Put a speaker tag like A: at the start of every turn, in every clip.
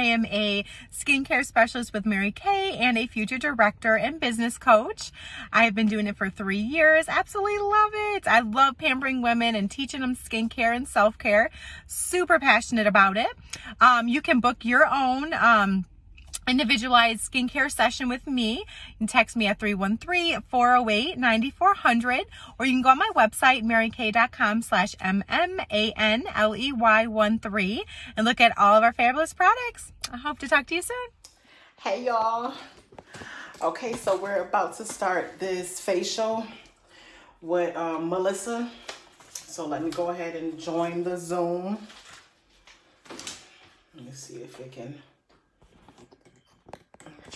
A: I am a skincare specialist with Mary Kay and a future director and business coach. I have been doing it for three years. Absolutely love it. I love pampering women and teaching them skincare and self care. Super passionate about it. Um, you can book your own. Um, individualized skincare session with me. You can text me at 313-408-9400 or you can go on my website, marykay.com slash M-M-A-N-L-E-Y-1-3 and look at all of our fabulous products. I hope to talk to you soon.
B: Hey y'all. Okay, so we're about to start this facial with um, Melissa. So let me go ahead and join the Zoom. Let me see if it can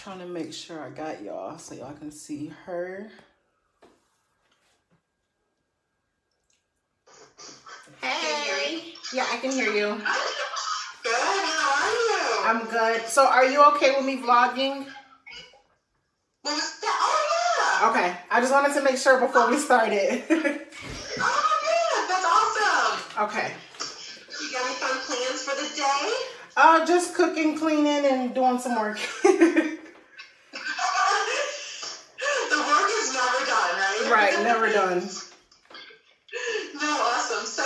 B: trying to make sure I got y'all so y'all can see her. Hey. Yeah, I can hear you.
C: Good. How are you?
B: I'm good. So are you okay with me vlogging?
C: Oh, yeah.
B: Okay. I just wanted to make sure before we started.
C: oh, yeah. That's awesome.
B: Okay.
C: You got any fun plans for the day?
B: Uh, just cooking, cleaning, and doing some work.
C: No, awesome. So,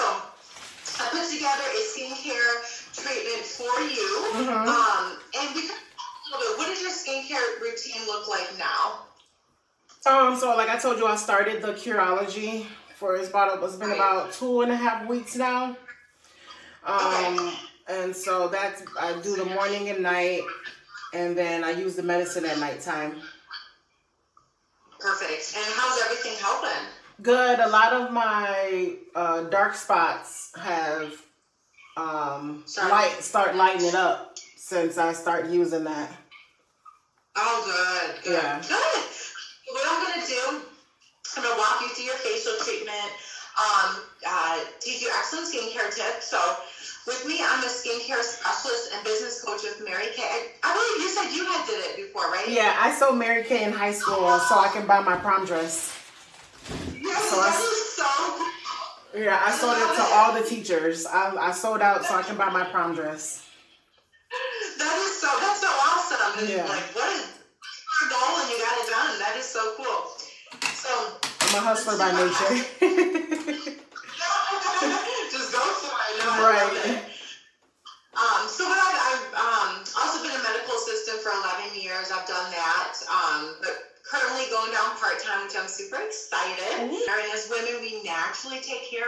C: I put together a skincare treatment for you. Mm-hmm. Um, and we a little bit, what does your skincare routine look like now?
B: Um, so like I told you, I started the Curology for it's about it's been about two and a half weeks now. Um, okay. and so that's I do the morning and night, and then I use the medicine at nighttime.
C: Perfect. And how's everything helping?
B: Good. A lot of my uh, dark spots have um, light start lighting up since I start using that.
C: Oh, good. Good. Yeah. Good. What I'm gonna do, I'm gonna walk you through your facial treatment. Um, uh, teach you excellent skincare tips. So with me, I'm a skincare specialist and business coach with Mary Kay. I, I believe you said you had did it before, right?
B: Yeah, I sold Mary Kay in high school oh. so I can buy my prom dress.
C: So I,
B: Yeah, I sold it to all the teachers. I, I sold out so I can buy my prom dress.
C: That is so, that's so awesome. And yeah. like, what is your goal and you got it done. That is so cool. So,
B: I'm a hustler by nature.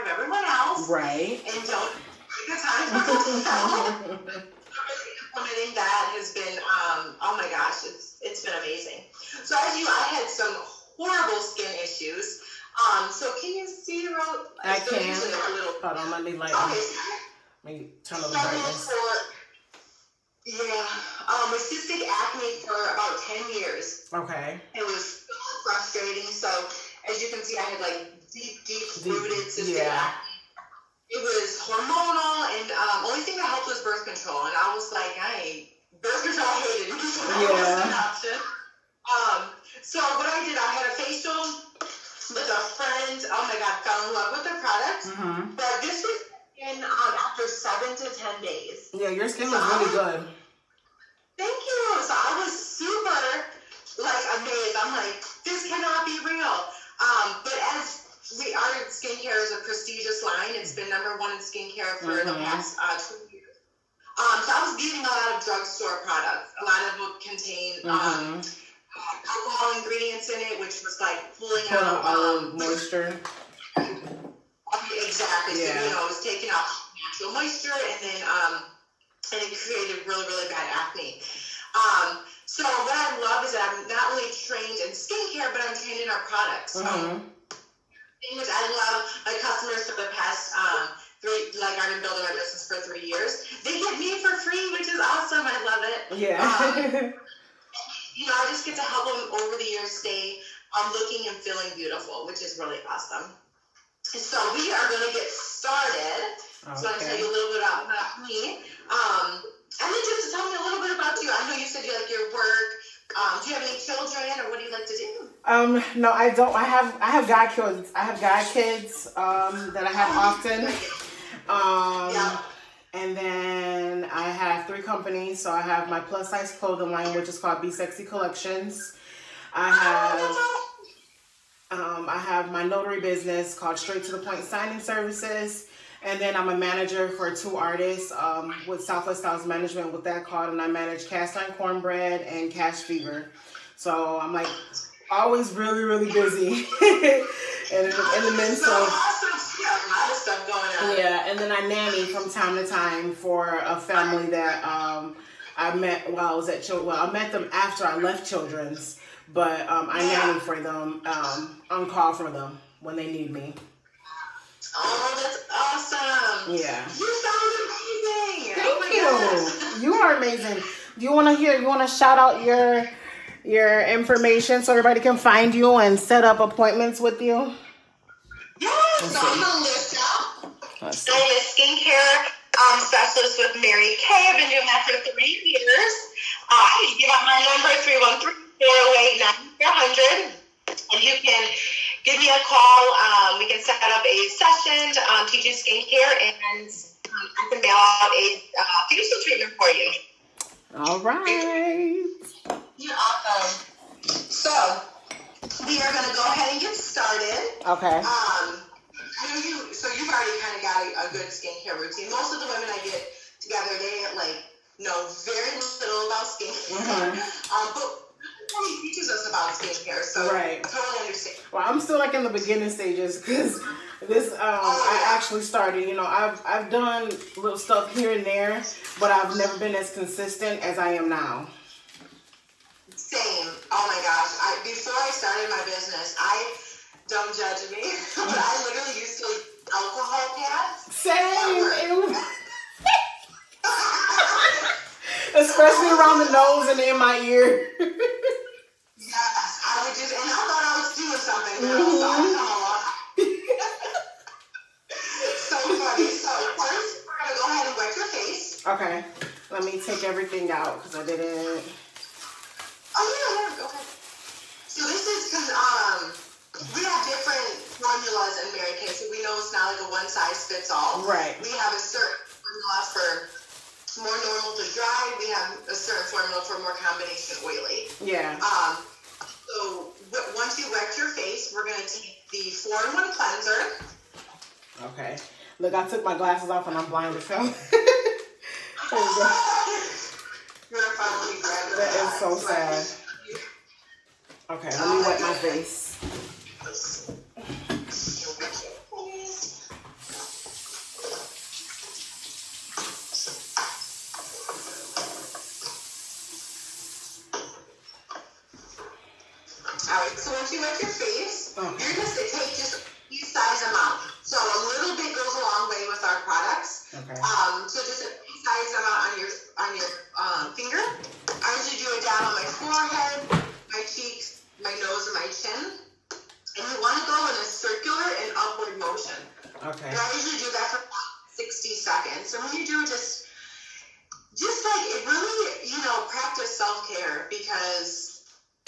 C: Of everyone else.
B: Right.
C: And don't take the time for implementing that has been, um, oh my gosh, it's it's been amazing. So as you, I had some horrible skin issues. Um, so can you see the road?
B: I so can. Hold on, let me light okay. Let me turn on the brightness.
C: Yeah, um, with cystic acne for about 10 years.
B: Okay.
C: It was frustrating. So, as you can see, I had like deep, rooted cystic yeah. It was hormonal, and um, only thing that helped was birth control. And I was like, I birth control hated it. So yeah. option. Um, so what I did, I had a facial with a friend. Oh my God, fell in love with the product. Mm-hmm. But this was in um, after seven to ten days.
B: Yeah, your skin so was really good.
C: Thank you. So I was super like amazed. I'm like, this cannot be real. Um, but as we our skincare is a prestigious line. It's been number one in skincare for mm-hmm. the past uh, two years. Um, so I was beating a lot of drugstore products. A lot of them contain um, mm-hmm. um, alcohol ingredients in it, which was like pulling Pull out um,
B: moisture.
C: Exactly. Yeah. So you know, it was taking out natural moisture, and then um, and it created really really bad acne. Um, so what I love is that I'm not only trained in skincare, but I'm trained in our products. Mm-hmm. Things I love my customers for the past um, three, like I've been building my business for three years. They get me for free, which is awesome. I love it.
B: Yeah. Um,
C: you know, I just get to help them over the years stay um, looking and feeling beautiful, which is really awesome. So we are going to get started. Okay. So I'm going to tell you a little bit about me. Um, and then just to tell me a little bit about you. I know you said you like your work. Um, do you have any children, or what do you like to do?
B: Um, no, I don't. I have I have guy kids. I have guy kids um, that I have often. Um, yeah. And then I have three companies. So I have my plus size clothing line, which is called Be Sexy Collections. I have um, I have my notary business called Straight to the Point Signing Services. And then I'm a manager for two artists um, with Southwest Styles Management with that called, and I manage Cast Iron Cornbread and Cash Fever. So I'm like always really, really busy. and in, in the midst of yeah, and then I nanny from time to time for a family that um, I met while I was at children. Well, I met them after I left Children's, but um, I nanny for them, um, on call for them when they need me.
C: Oh, that's awesome!
B: Yeah.
C: You sound amazing.
B: Thank
C: oh
B: you. You are amazing. Do you want to hear? You want to shout out your your information so everybody can find you and set up appointments with you?
C: Yes, I'm Melissa. I'm a skincare um, specialist with Mary Kay. I've been doing that for three years. Uh, I give out my number, 313-408-9400. And you can give me a call. Um, we can set up a session to um, teach you skincare, and um, I can mail out a uh, facial treatment for you.
B: All right.
C: You're awesome. So, we are going to go ahead and get started.
B: Okay.
C: Um, I know you, so you've already kind of got a, a good skincare routine. Most of the women I get together, they like know very little about skincare. Mm-hmm. Um, but he teaches us about skincare, so right. totally understand.
B: Well, I'm still like in the beginning stages because this um, oh, I actually started. You know, I've I've done little stuff here and there, but I've never been as consistent as I am now.
C: Same. Oh my gosh! I, before I started my business, I don't judge me, but I literally used to alcohol pads.
B: Same. Especially around the nose and in my ear.
C: yes, I would just, and I thought I was doing something. Mm-hmm. So I come along. so funny. So first, we're gonna go ahead and wet your face.
B: Okay. Let me take everything out because I didn't.
C: Oh yeah, yeah. Go ahead. So this is because um we have different formulas in Mary Kay, so we know it's not like a one size fits all.
B: Right.
C: We have a certain formula for more normal to dry. We have a certain formula for more combination oily.
B: Yeah.
C: Um, so once you wet your face, we're gonna take the four in one cleanser.
B: Okay. Look, I took my glasses off and I'm blind as hell. that is so sad. Okay, let me wet my face.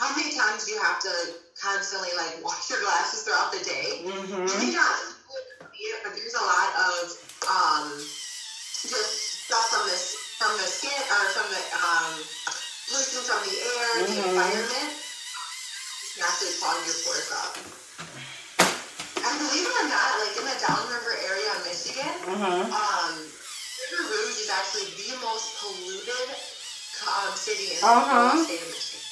C: how many times do you have to constantly like wash your glasses throughout the day? Mm-hmm. Yeah, but there's
B: a
C: lot of um, just stuff from the from the skin or from the um, pollution from the air, mm-hmm. the environment, naturally clogging your pores up. And believe it or not, like in the downriver area of Michigan, mm-hmm. um, River Rouge is actually the most polluted um, city in the uh-huh. state of Michigan.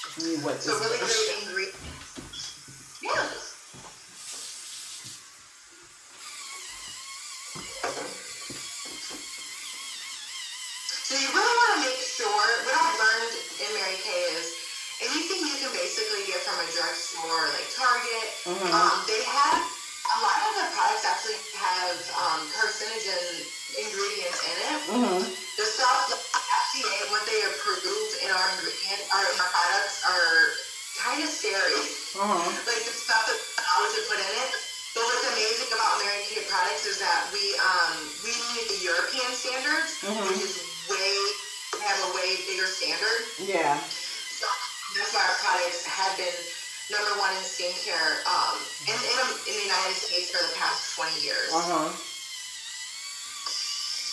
C: What so really great ingredients. Yeah. So you really want to make sure, what I've learned in Mary Kay is anything you can basically get from a drugstore like Target, mm-hmm. um, they Uh-huh. like the stuff that to put in it. But what's amazing about Mary Kay products is that we um, we meet the European standards, mm-hmm. which is way have a way bigger standard.
B: Yeah.
C: So that's why our products have been number one in skincare um, in, in, in the United States for the past 20 years.
B: Uh huh.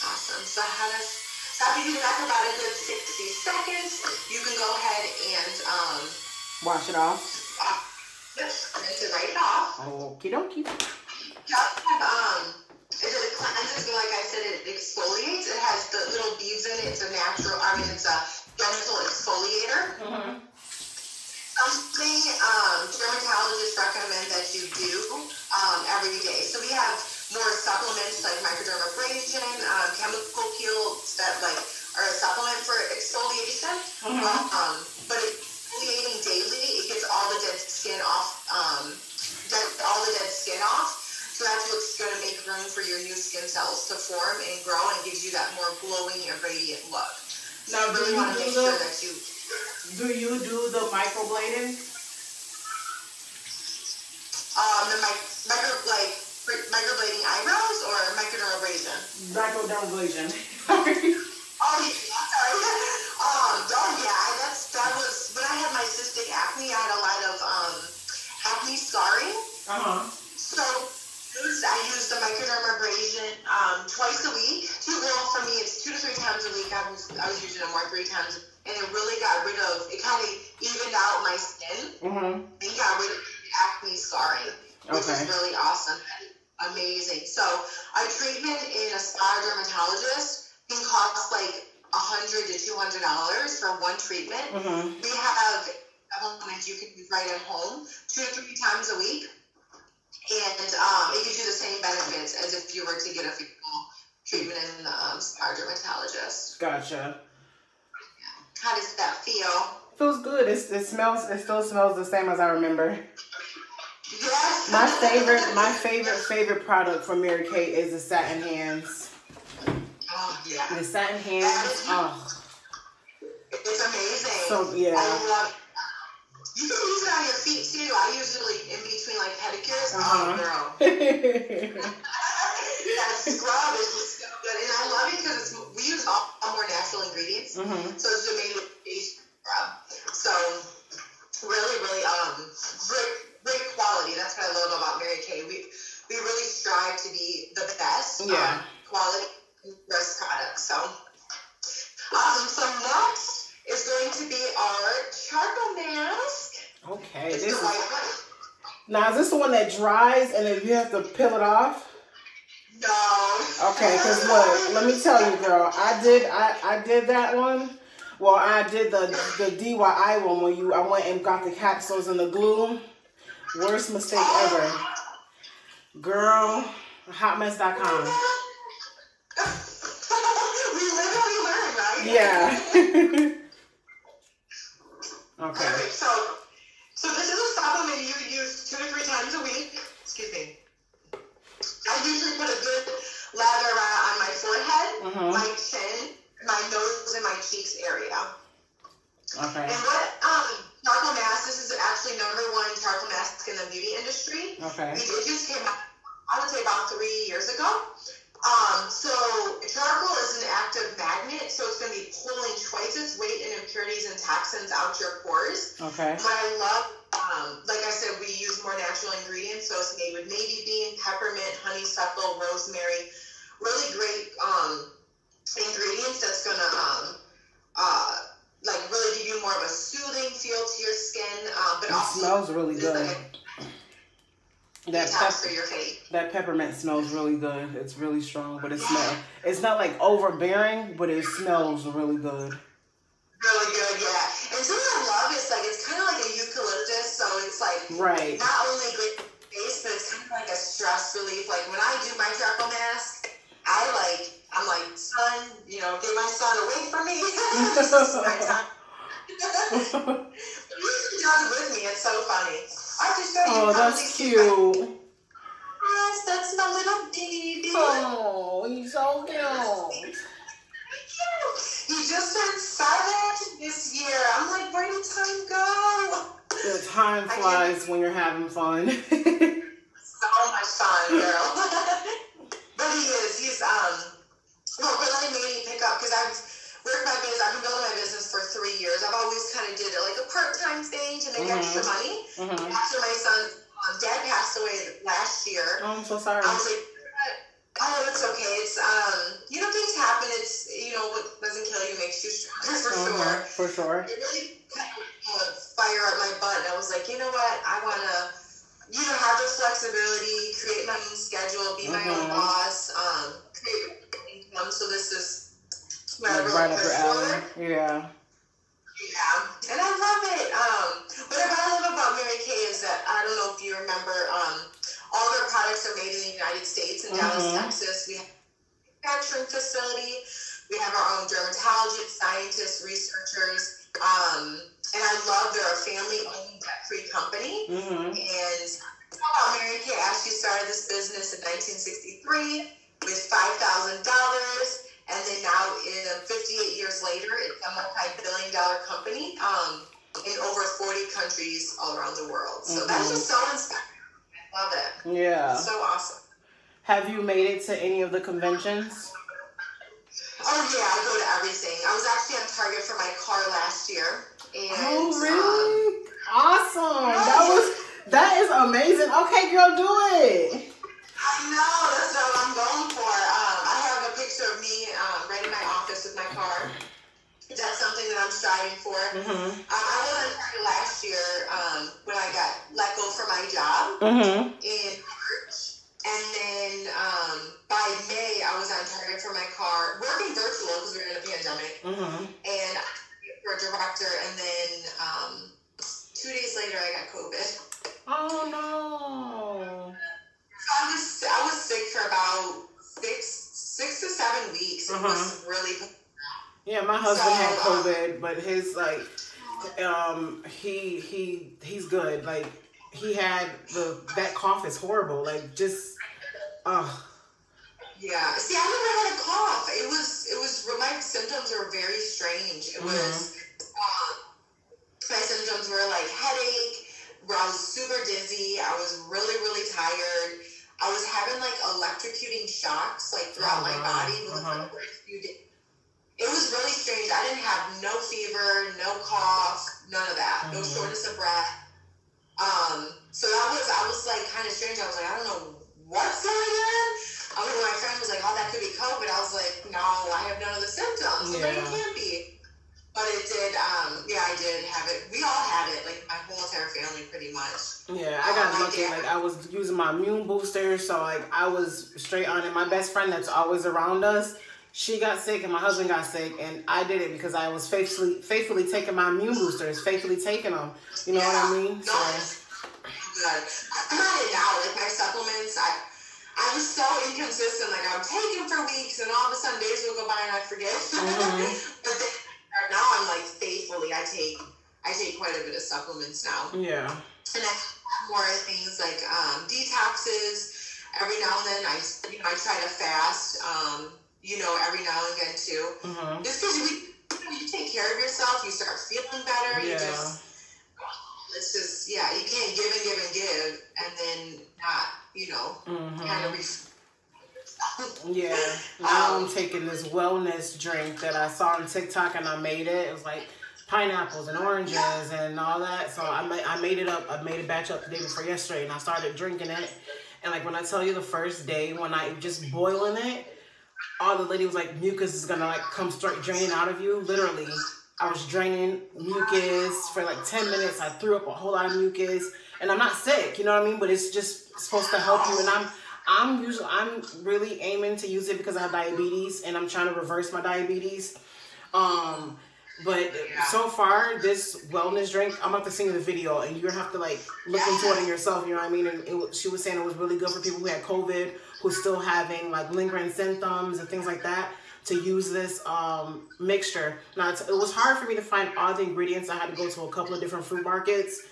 C: Awesome. So how does so after you do that for about a good 60 seconds, you can go ahead and um,
B: wash it off.
C: Uh, rinse it right off.
B: Okie dokie.
C: Yep. Um, it, it cleanses, like I said, it exfoliates. It has the little beads in it. It's a natural, I mean, it's a gentle exfoliator. Mm-hmm. Something um, dermatologists recommend that you do um, every day. So we have more supplements like microdermabrasion, uh, chemical peels that like are a supplement for exfoliation. Mm-hmm. Um, really want to make sure that you.
B: Do you do the microblading?
C: Um, the mic, micro, like, microblading eyebrows or microdermabrasion?
B: Microdermabrasion.
C: oh, yeah, sorry. um, oh, yeah, that's, that was, when I had my cystic acne, I had a lot of, um, acne scarring.
B: Uh-huh.
C: So, I use the microdermabrasion um, twice a week. Well, for me, it's two to three times a week. I was, I was using it more three times, and it really got rid of. It kind of evened out my skin mm-hmm. and got rid of acne scarring, which okay. is really awesome, amazing. So, a treatment in a spa dermatologist can cost like a hundred to two hundred dollars for one treatment. Mm-hmm. We have supplements you can use right at home, two to three times a week and um, it gives you the same benefits as if you were to get a physical treatment in the um, spa dermatologist.
B: Gotcha.
C: How does that feel?
B: Feels good. It's, it smells. It still smells the same as I remember.
C: Yes.
B: My favorite, my favorite, favorite product from Mary Kay is the satin hands.
C: Oh yeah.
B: The satin hands. Oh.
C: It's amazing.
B: So yeah.
C: I love you can use it on your feet too. I usually in between like pedicures. Oh, uh-huh. Oh girl. that scrub is just so good, and I love it because it's we use all, all more natural ingredients, mm-hmm. so it's just made with base scrub. So really, really um great great quality. That's what I love about Mary Kay. We we really strive to be the best
B: yeah. um,
C: quality best products. So um so next
B: now, is this the one that dries and then you have to peel it off?
C: No.
B: Okay, because look, let me tell you, girl, I did I, I did that one. Well, I did the the DIY one where you I went and got the capsules and the glue. Worst mistake ever. Girl, hotmess.com.
C: we
B: literally learn, right? Yeah. okay.
C: So so this is a supplement you two to three times a week. Excuse me. I usually put a good lather on my forehead, mm-hmm. my chin, my nose, and my cheeks area.
B: Okay.
C: And what um, charcoal mask? This is actually number one charcoal mask in the beauty industry.
B: Okay.
C: It just came out, I would say, about three years ago. Um, so charcoal is an active magnet, so it's going to be pulling twice its weight in impurities and toxins out your pores.
B: Okay.
C: But I love, um, like I said, we use more natural ingredients, so it's made with navy bean, peppermint, honeysuckle, rosemary. Really great um, ingredients that's going to um, uh, like really give you more of a soothing feel to your skin. Uh, but
B: it
C: also
B: smells really good.
C: Like
B: that pep- that peppermint smells really good. It's really strong, but it yeah. smells. It's not like overbearing, but it smells really good.
C: Really good,
B: right.
C: Not only great face, but it's kind of like a stress relief. Like when I do my charcoal mask, I like I'm like son, you know, get my son away from me. this is my time. he does with me. It's so funny. I just show you.
B: Oh, that's cute.
C: Yes, that's my little baby.
B: Oh, he's so cute.
C: He just turned seven this year. I'm like, where did time go?
B: The time flies when you're having fun.
C: so much fun, girl. but he is. He's um. Well, really made me pick up because I've worked my business. I've been building my business for three years. I've always kind of did it like a part time thing to make mm-hmm. extra money. Mm-hmm. After my son's um, dad passed away last year.
B: Oh, I'm so sorry. I
C: was like, oh, it's okay. It's um, you know, things happen. It's you know, what doesn't kill you makes you stronger for mm-hmm. sure.
B: For sure.
C: It really kind of uh, fire up my butt. And I was like, you know what? I want to, you know, have the flexibility, create my own schedule, be my own mm-hmm. boss, um, create income. So this is
B: like right up your alley. Yeah.
C: Yeah, and I love it. Um, what I love about Mary Kay is that I don't know if you remember, um, all their products are made in the United States in mm-hmm. Dallas, Texas. We have a manufacturing facility. We have our own dermatologists, scientists, researchers, um, and I love they're a family-owned, debt-free company. Mm-hmm. And about Mary Kay, Ashley started this business in 1963 with five thousand dollars and then now, in 58 years later, it's a multi-billion dollar company um, in over 40 countries all around the world. So mm-hmm. that's just so inspiring. I love it.
B: Yeah.
C: so awesome.
B: Have you made it to any of the conventions?
C: Oh yeah, I go to everything. I was actually on Target for my car last year. And,
B: oh really? Um, awesome. That was that is amazing. Okay, girl, do it.
C: I know. That's what I'm going for. Um, I have a picture of me um, right in my office with my car. That's something that I'm striving for. Mm-hmm. Um, I was on Target last year um, when I got let go from my job mm-hmm. in March. And then um, by May, I was on Target for my car, working virtual because we were in a pandemic. Mm-hmm. And for a director, and then um, two days later, I got COVID.
B: Oh no!
C: I was I was sick for about six six to seven weeks. It uh-huh. was really.
B: Yeah, my husband so, had um, COVID, but his like, um, he he he's good. Like he had the that cough is horrible. Like just, uh
C: Yeah. See, I never had a cough. It was it was my symptoms were very strange. It mm-hmm. was my symptoms were like headache. Where I was super dizzy. I was really really tired. I was having like electrocuting shocks like throughout uh-huh. my body uh-huh. It was really strange. I didn't have no fever, no cough, none of that. Uh-huh. No shortness of breath. Um, so that was I was like kind of strange. I was like, I don't know what's going on. I mean, my friend was like, "Oh, that could be COVID." I was like, "No, I have none of the symptoms. Yeah. So it can't be." But it did, um, yeah, I did have it. We all had it, like my whole entire family pretty much.
B: Yeah, I got um, lucky. Like I was using my immune booster, so like I was straight on it. My best friend that's always around us, she got sick and my husband got sick, and I did it because I was faithfully faithfully taking my immune boosters, faithfully taking them. You know yeah. what I mean?
C: No, so. good. I'm at it now. Like my supplements, I. I was so inconsistent. Like I would take them for weeks, and all of a sudden days would go by and I forget. Mm-hmm. but then now I'm like faithfully I take I take quite a bit of supplements now.
B: Yeah.
C: And I have more things like um, detoxes. Every now and then I you know I try to fast. Um, you know every now and again too. Mm-hmm. Just because you, you take care of yourself, you start feeling better. Yeah. You just it's just yeah you can't give and give and give and then not you know mm-hmm. kind of.
B: Yeah. Now um, I'm taking this wellness drink that I saw on TikTok and I made it. It was like pineapples and oranges and all that. So I made, I made it up. I made a batch up the day before yesterday and I started drinking it. And like when I tell you the first day when I just boiling it, all the lady was like, mucus is gonna like come straight draining out of you. Literally, I was draining mucus for like 10 minutes. I threw up a whole lot of mucus. and I'm not sick, you know what I mean? But it's just supposed to help you. And I'm I'm usually I'm really aiming to use it because I have diabetes and I'm trying to reverse my diabetes. Um, but so far, this wellness drink, I'm about to sing the video, and you're gonna have to like look into it in yourself. You know what I mean? And it, she was saying it was really good for people who had COVID, who's still having like lingering symptoms and things like that. To use this um, mixture. Now it was hard for me to find all the ingredients. I had to go to a couple of different fruit markets,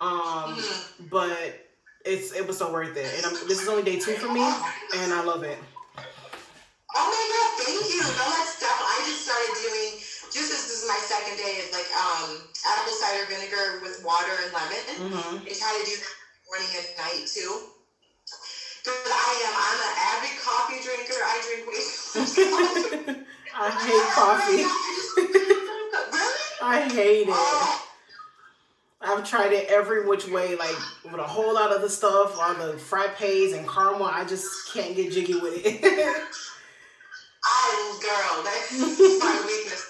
B: um, mm-hmm. but it's it was so worth it. And I'm, this is only day two for me, and I love it.
C: Oh my god, thank you. No, that's definitely. I just started doing just as this is my second day of like um apple cider vinegar with water and lemon. Mm-hmm. I try to do that morning and night too. But I am. I'm an avid coffee drinker. I drink way too much coffee. I
B: hate coffee. I hate it. Oh. I've tried it every which way, like with a whole lot of the stuff, all the frappes and caramel. I just can't get jiggy with it.
C: I oh, girl, that's my weakness.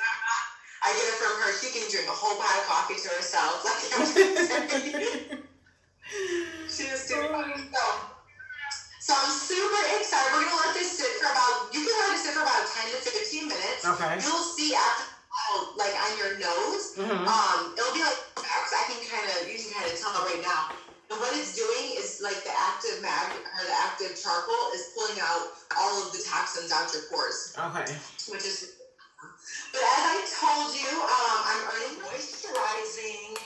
C: I get it from her. She can drink a whole pot of coffee to herself. Like she is too oh. funny. So, so I'm super excited. We're gonna let this sit for about. You can let it sit for about ten to fifteen minutes.
B: Okay.
C: You'll see after, like on your nose. Mm-hmm. Um, it'll be like I can kind of you can kind of tell right now. And what it's doing is like the active mag or the active charcoal is pulling out all of the toxins out your pores.
B: Okay.
C: Which is but as I told you, um, I'm earning moisturizing.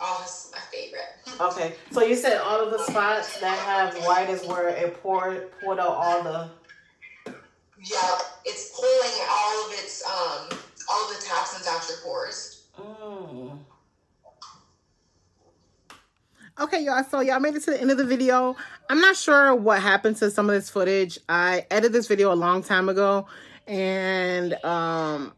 C: Oh, this is my favorite.
B: Okay, so you said all of the spots that have white is where it poured poured out all the.
C: Yeah, it's pulling all of its um all the toxins out your pores. Mm.
B: Okay, y'all. So y'all made it to the end of the video. I'm not sure what happened to some of this footage. I edited this video a long time ago, and um,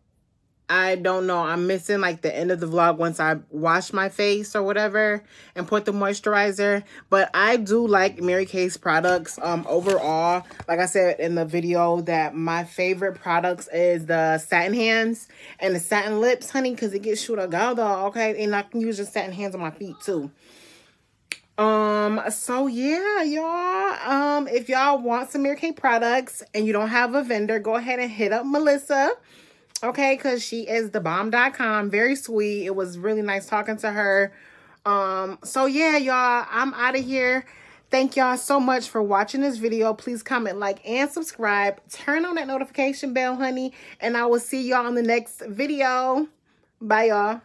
B: I don't know. I'm missing like the end of the vlog once I wash my face or whatever and put the moisturizer. But I do like Mary Kay's products um, overall. Like I said in the video that my favorite products is the satin hands and the satin lips, honey, because it gets shoot agado, okay? And I can use the satin hands on my feet too. Um, so yeah, y'all. Um, if y'all want some Mary Kay products and you don't have a vendor, go ahead and hit up Melissa okay because she is the bomb.com very sweet. It was really nice talking to her. Um so yeah y'all i'm out of here. Thank y'all so much for watching this video. Please comment like and subscribe. Turn on that notification bell honey and i will see y'all in the next video. Bye y'all.